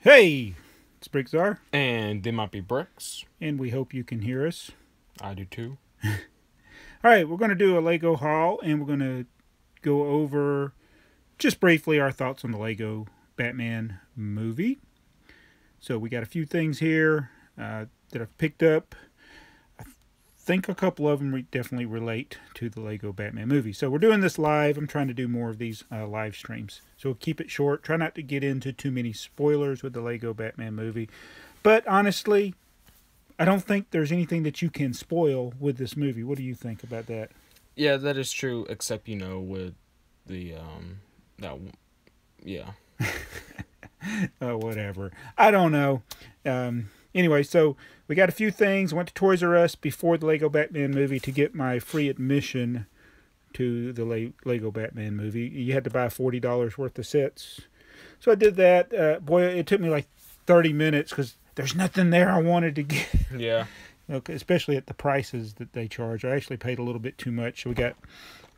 Hey, it's BrickTsar, And they might be bricks. and we hope you can hear us. I do too. All right, we're going to do a Lego haul, and we're going to go over just briefly our thoughts on the Lego Batman movie. So we got a few things here uh, that I've picked up. I think a couple of them re- definitely relate to the Lego Batman movie. So we're doing this live. I'm trying to do more of these uh, live streams. So keep it short. Try not to get into too many spoilers with the Lego Batman movie. But honestly, I don't think there's anything that you can spoil with this movie. What do you think about that? Yeah, that is true. Except you know with the um that yeah uh, whatever. I don't know. Um, anyway, so we got a few things. Went to Toys R Us before the Lego Batman movie to get my free admission to the Le- Lego Batman movie. You had to buy forty dollars worth of sets, so I did that. Uh, boy, it took me like thirty minutes because there's nothing there I wanted to get. yeah Okay, especially at the prices that they charge. I actually paid a little bit too much. So we got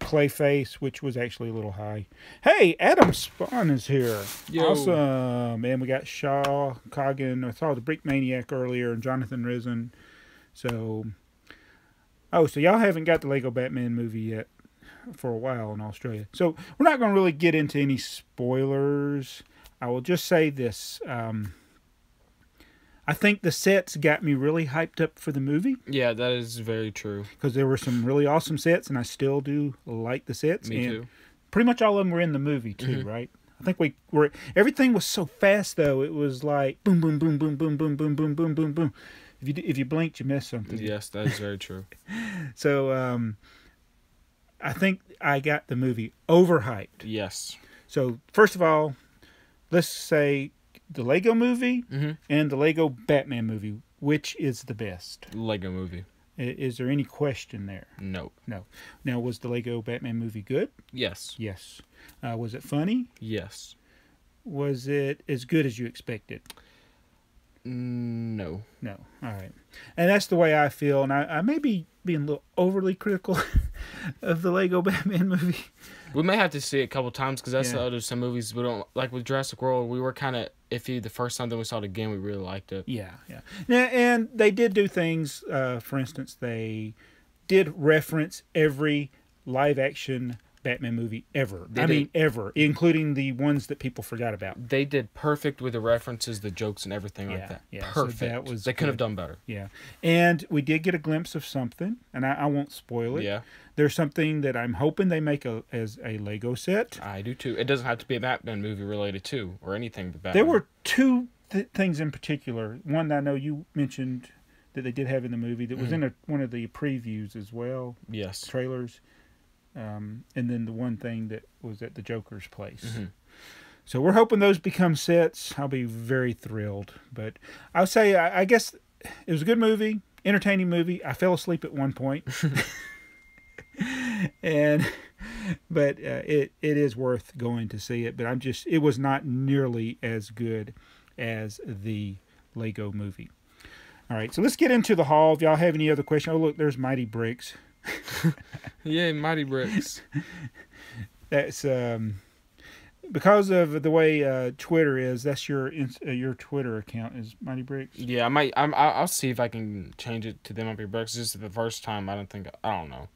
Clayface, which was actually a little high. Hey, Adam Spawn is here. Yo. Awesome. And we got Shaw Coggin. I saw the Brick Maniac earlier and Jonathan Risen. So, oh, so y'all haven't got the Lego Batman movie yet for a while in Australia. So we're not going to really get into any spoilers. I will just say this. Um, I think the sets got me really hyped up for the movie yeah that is very true. because there were some really awesome sets, and I still do like the sets. Me and too. Pretty much all of them were in the movie too, Mhm. right? I think we were. Everything was so fast though. It was like boom, boom, boom, boom, boom, boom, boom, boom, boom, boom, boom. If you if you blinked, you missed something. Yes, that is very true. So um, I think I got the movie overhyped. yes. So first of all, let's say the Lego movie hmm and the Lego Batman movie. Which is the best? Lego movie. Is there any question there? No. No. Now, was the Lego Batman movie good? Yes. Yes. Uh, was it funny? Yes. Was it as good as you expected? No. No. All right. And that's the way I feel. And I, I may be being a little overly critical of the Lego Batman movie. We may have to see it a couple times because that's Yeah. the other some movies we don't like with Jurassic World. We were kind of iffy the first time. Then we saw it again. We really liked it. Yeah. Yeah. Now, and they did do things. Uh, for instance, they did reference every live action Batman movie ever. They I did. mean, ever, including the ones that people forgot about. They did perfect with the references, the jokes, and everything Yeah, like that. yeah, so Perfect. that was they could have done better. Yeah. And we did get a glimpse of something, and I, I won't spoil it. Yeah, There's something that I'm hoping they make a, as a Lego set. I do too. It doesn't have to be a Batman movie related to or anything but Batman. There were two th- things in particular. One I know you mentioned that they did have in the movie that was Mhm. in a, one of the previews as well, yes. trailers. Um, and then the one thing that was at the Joker's place. Mhm. So we're hoping those become sets. I'll be very thrilled. But I'll say, I, I guess it was a good movie, entertaining movie. I fell asleep at one point, and but uh, it it is worth going to see it. But I'm just it was not nearly as good as the Lego movie. All right, so let's get into the haul. If y'all have any other questions, oh look, there's Mighty Bricks. Yay, Mighty Bricks. That's um because of the way uh, Twitter is. That's your uh, your Twitter account is Mighty Bricks. yeah, I might. I'm, I'll I'll see if I can change it to They Might Be Bricks. This is the first time. I don't think. I don't know.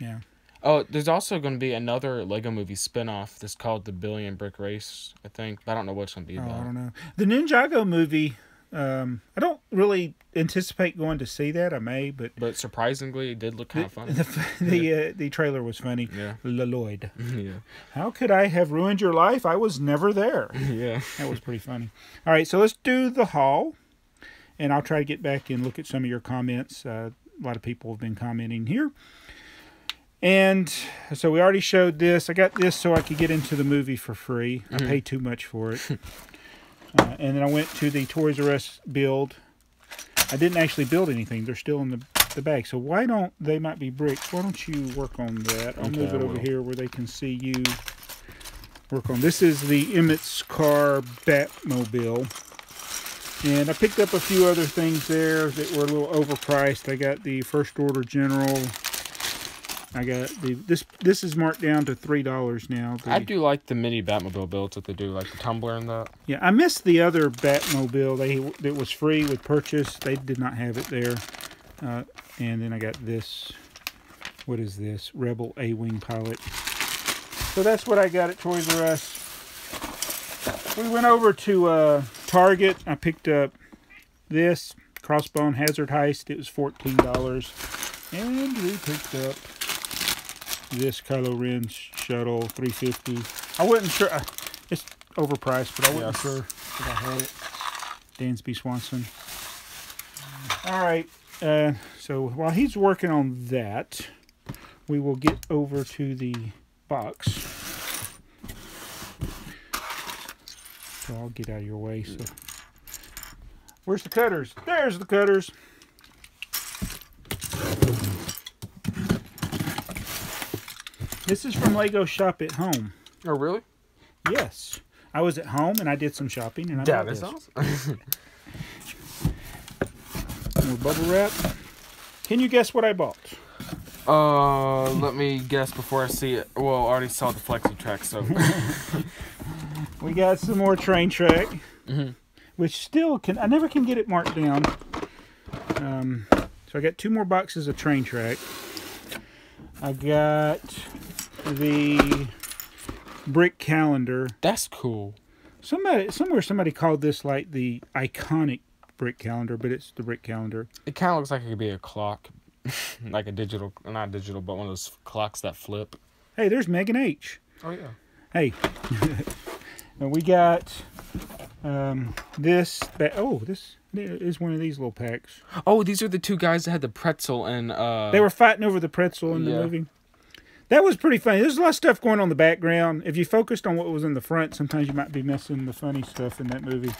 Yeah. Oh, there's also going to be another Lego movie spin-off that's called The Billion Brick Race, I think. But I don't know what it's going to be Oh, I don't know. The Ninjago movie. Um, I don't really anticipate going to see that. I may, but But surprisingly, it did look kind of funny. the the, uh, the trailer was funny. yeah. Lloyd, yeah. how could I have ruined your life? I was never there. Yeah. That was pretty funny. All right, so let's do the haul, and I'll try to get back and look at some of your comments. Uh, a lot of people have been commenting here. And so we already showed this. I got this so I could get into the movie for free. I Mhm. paid too much for it. Uh, and then I went to the Toys R Us build. I didn't actually build anything. They're still in the, the bag. So why don't they might be bricks? Why don't you work on that? I'll Okay, move it over here where they can see you work on. This is the Emmett's Car Batmobile. And I picked up a few other things there that were a little overpriced. I got the First Order General I got the this this is marked down to three dollars now. The, I do like the mini Batmobile builds that they do, like the tumbler and that. Yeah, I missed the other Batmobile. They it was free with purchase. They did not have it there. Uh, and then I got this. What is this? Rebel A-wing pilot. So that's what I got at Toys R Us. We went over to uh, Target. I picked up this Crossbone Hazard Heist. It was fourteen dollars, and we picked up this Kylo Ren shuttle 350. I wasn't sure. I, it's overpriced, but I wasn't Yes. sure if I had it. Dansby Swanson. All right. Uh, so while he's working on that, we will get over to the box. So I'll get out of your way. So, where's the cutters? There's the cutters. This is from Lego Shop at Home. Oh, really? Yes, I was at home and I did some shopping and I bought that's this. awesome. More bubble wrap. Can you guess what I bought? uh, let me guess before I see it. Well, I already saw the flexi track, so. We got some more train track, Mhm. which still can. I never can get it marked down. Um, so I got two more boxes of train track. I got the brick calendar. That's cool. Somebody somewhere somebody called this like the iconic brick calendar, but it's the brick calendar. It kind of looks like it could be a clock, like a digital, not digital, but one of those clocks that flip. Hey, there's Megan H. Oh yeah. Hey, and we got um, this. Oh, this is one of these little packs. Oh, these are the two guys that had the pretzel and uh. They were fighting over the pretzel in the Yeah. movie. That was pretty funny. There's a lot of stuff going on in the background. If you focused on what was in the front, sometimes you might be missing the funny stuff in that movie.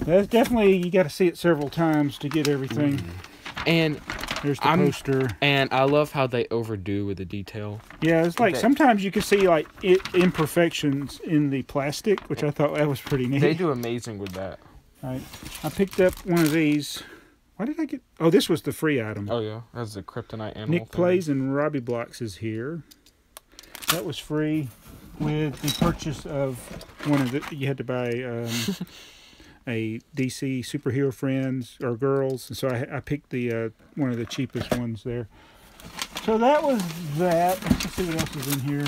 That's definitely you got to see it several times to get everything. Mm-hmm. and There's the I'm- poster. and I love how they overdo with the detail. Yeah, it's like They- sometimes you can see like it, imperfections in the plastic, which I thought that was pretty neat. They do amazing with that. Right. I picked up one of these. Why did I get? Oh, this was the free item. Oh yeah, that's the kryptonite animal. Nick thing. Plays and Robbie Blocks is here. That was free with the purchase of one of the. You had to buy um, a DC superhero friends or girls, and so I, I picked the uh, one of the cheapest ones there. So that was that. Let's see what else is in here.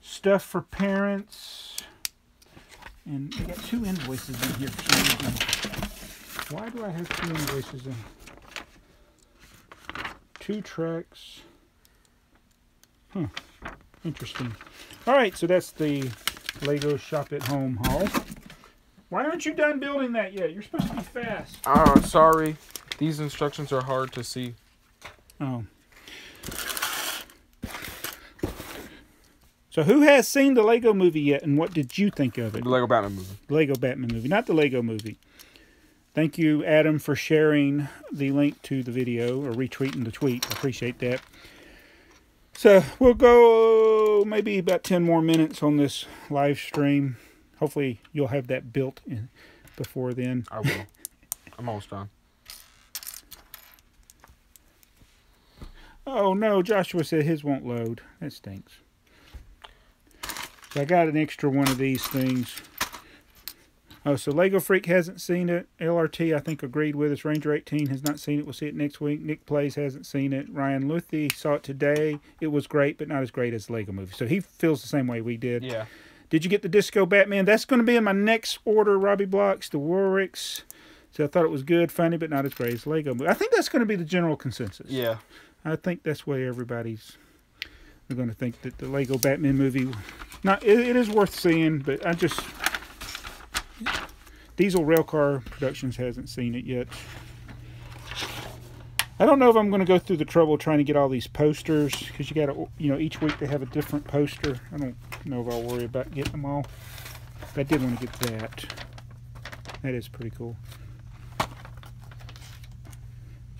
Stuff for parents, and I got two invoices in here for some reason. Why do I have two invoices in? two tracks. Huh. Interesting. All right, so that's the Lego Shop at Home haul. Why aren't you done building that yet? You're supposed to be fast. Oh, sorry. These instructions are hard to see. Oh. So who has seen the Lego movie yet and what did you think of it? The Lego Batman movie. The Lego Batman movie, not the Lego movie. Thank you, Adam, for sharing the link to the video or retweeting the tweet. I appreciate that. So we'll go maybe about 10 more minutes on this live stream. Hopefully, you'll have that built in before then. I will. I'm almost done. Oh no, Joshua said his won't load. That stinks. So I got an extra one of these things. Oh, so Lego Freak hasn't seen it. LRT, I think, agreed with us. Ranger 18 has not seen it. We'll see it next week. Nick Plays hasn't seen it. Ryan Luthi saw it today. It was great, but not as great as Lego movie. So he feels the same way we did. Yeah. Did you get the Disco Batman? That's going to be in my next order, Robbie Blocks, the Warwicks. So I thought it was good, funny, but not as great as Lego movie. I think that's going to be the general consensus. Yeah. I think that's why everybody's going to think that the Lego Batman movie, not it, it is worth seeing, but I just Diesel Railcar Productions hasn't seen it yet. I don't know if I'm going to go through the trouble trying to get all these posters because you got to, you know, each week they have a different poster. I don't know if I'll worry about getting them all. But I did want to get that. That is pretty cool.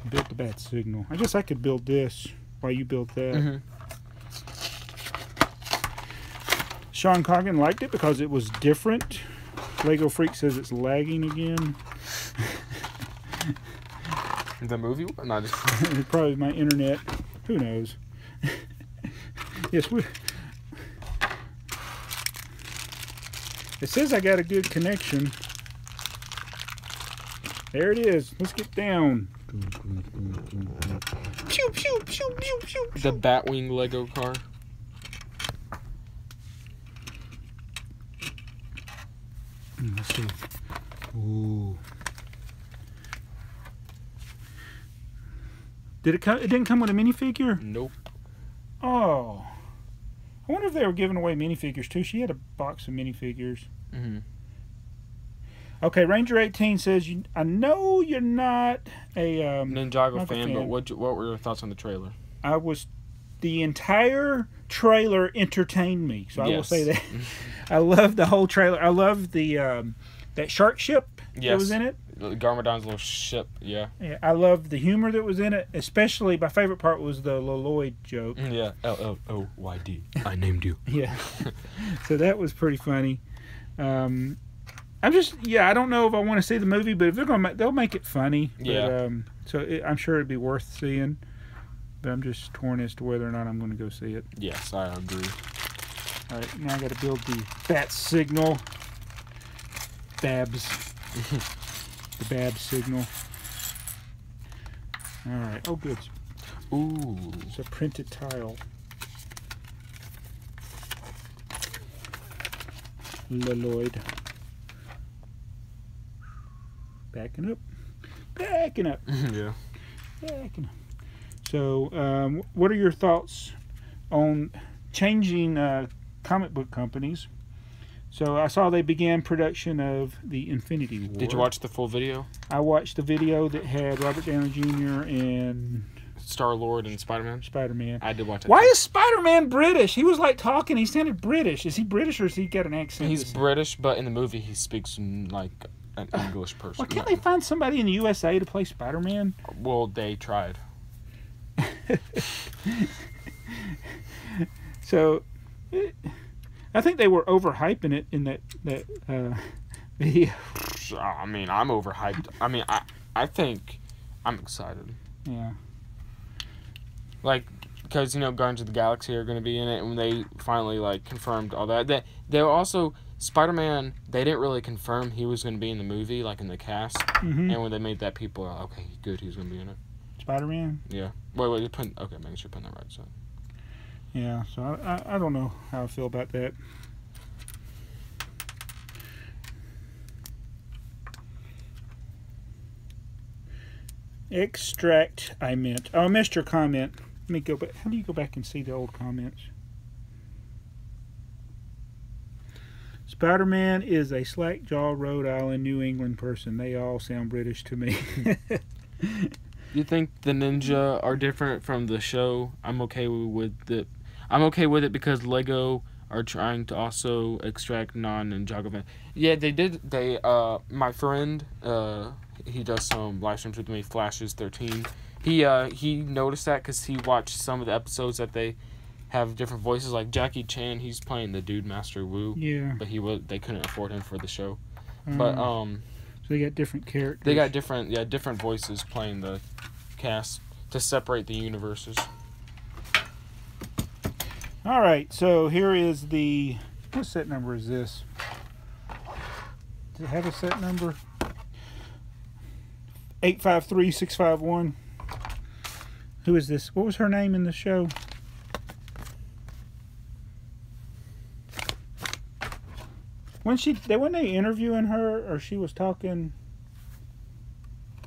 Built the bat signal. I guess I could build this while you build that. hmm Sean Coggin liked it because it was different. Lego Freak says it's lagging again. The movie? Not just. Probably my internet. Who knows? yes, we. It says I got a good connection. There it is. Let's get down. Pew, pew, pew, pew, pew, pew. The Batwing Lego car. Mm, Let's see. Ooh. Did it come? It didn't come with a minifigure. Nope. Oh. I wonder if they were giving away minifigures too. She had a box of minifigures. hmm Okay, Ranger 18 says, you, I know you're not a. Um, Ninjago Not a fan, but what what were your thoughts on the trailer? I was. The entire trailer entertained me, so I will say that. I love the whole trailer. I love the um, that shark ship that was in it. Garmadon's little ship. Yeah. Yeah, I love the humor that was in it. Especially, my favorite part was the Lloyd joke. Yeah. L L O Y D. I named you. Yeah. so that was pretty funny. Um, I'm just yeah. I don't know if I want to see the movie, but if they're gonna make, they'll make it funny. But, Yeah. Um, so it, I'm sure it'd be worth seeing. But I'm just torn as to whether or not I'm going to go see it. Yes, I agree. All right, now I got to build the bat signal. Babs. the Babs signal. All right. Oh, good. Ooh. It's a printed tile. Lloyd. Backing up. Backing up. yeah. Backing up. So, um, what are your thoughts on changing uh, comic book companies? So, I saw they began production of the Infinity War. Did you watch the full video? I watched the video that had Robert Downey Jr. and Star Lord and Spider Man. Spider Man. I did watch it. Why is Spider Man British? He was like talking. He sounded British. Is he British or has he got an accent? He's British, but in the movie he speaks mm, like an English person. Why can't they find somebody in the USA to play Spider Man? Well, they tried. So, eh, I think they were overhyping it in that that uh, video. I mean, I'm overhyped. I mean, I I think I'm excited. Yeah. Like, because you know, Guardians of the Galaxy are going to be in it, and when they finally like confirmed all that, they they were also Spider Man. They didn't really confirm he was going to be in the movie, like in the cast. hmm And when they made that, people are okay, good, he's going to be in it. Spider Man. Yeah. Wait, wait, you're putting okay, making sure you're putting that right. So Yeah. So I, I I don't know how I feel about that. Extract. I meant. Oh, I missed your comment. Let me go back. How do you go back and see the old comments? Spider Man is a slack jaw Rhode Island, New England person. They all sound British to me. you think the ninja are different from the show? I'm okay with the. I'm okay with it because Lego are trying to also extract non-Ninjago fan. Yeah, they did. They uh, my friend uh, he does some live streams with me. Flashes thirteen. He uh he noticed that because he watched some of the episodes that they have different voices. Like Jackie Chan, he's playing the dude Master Wu, yeah. but he was they couldn't afford him for the show. But Um, um. so they got different characters. They got different, yeah, different voices playing the cast to separate the universes. All right, so here is the what set number is this? Does it have a set number? Eight five three six five one. Who is this? What was her name in the show? When she they when they interviewing her or she was talking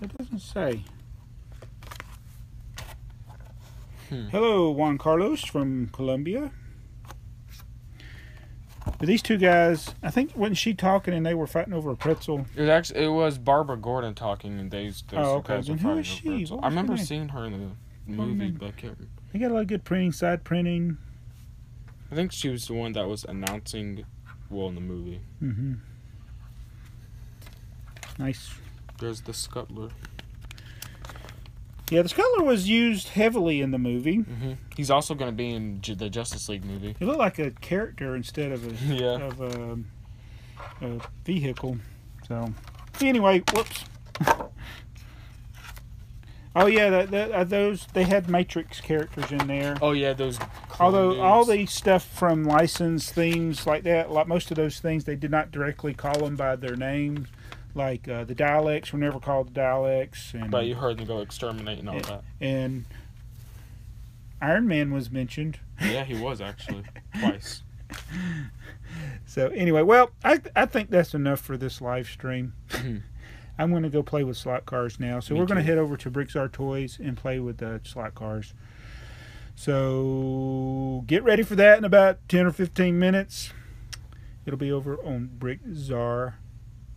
it doesn't say. Hmm. Hello, Juan Carlos from Colombia. But these two guys, I think wasn't she talking and they were fighting over a pretzel? It was actually it was Barbara Gordon talking, and they. Oh, okay. were fighting over she? I remember seeing her in the movie, but I can't. They got a lot of good printing, side printing. I think she was the one that was announcing, well, in the movie. Mm-hmm. Nice. There's the Scuttler. Yeah, the Scuttler was used heavily in the movie. hmm He's also going to be in Ju- the Justice League movie. He looked like a character instead of a Yeah. of a, a vehicle. So anyway, whoops. Oh yeah, that, that, uh, those they had Matrix characters in there. Oh yeah, those. Although all the stuff from licensed themes like that, like most of those things, they did not directly call them by their names. Like uh, the Daleks were never called the Daleks, and But you heard them go exterminate and all Yeah. that. and Iron Man was mentioned. Yeah, he was actually twice. So anyway, well, I I think that's enough for this live stream. Mhm. I'm going to go play with slot cars now. So Me we're going to head over to BrickTsar Toys and play with the slot cars. So get ready for that in about 10 or 15 minutes. It'll be over on BrickTsar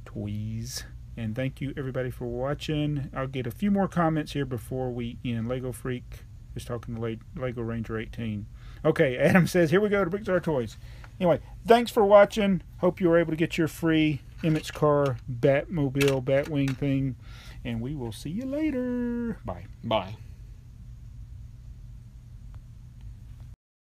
Toys. And thank you everybody for watching. I'll get a few more comments here before we end. Lego Freak is talking to Le- Lego Ranger 18. Okay, Adam says, here we go to BrickTsar Toys. Anyway, thanks for watching. Hope you were able to get your free Emmett's Car Batmobile Batwing thing. And we will see you later. Bye. Bye.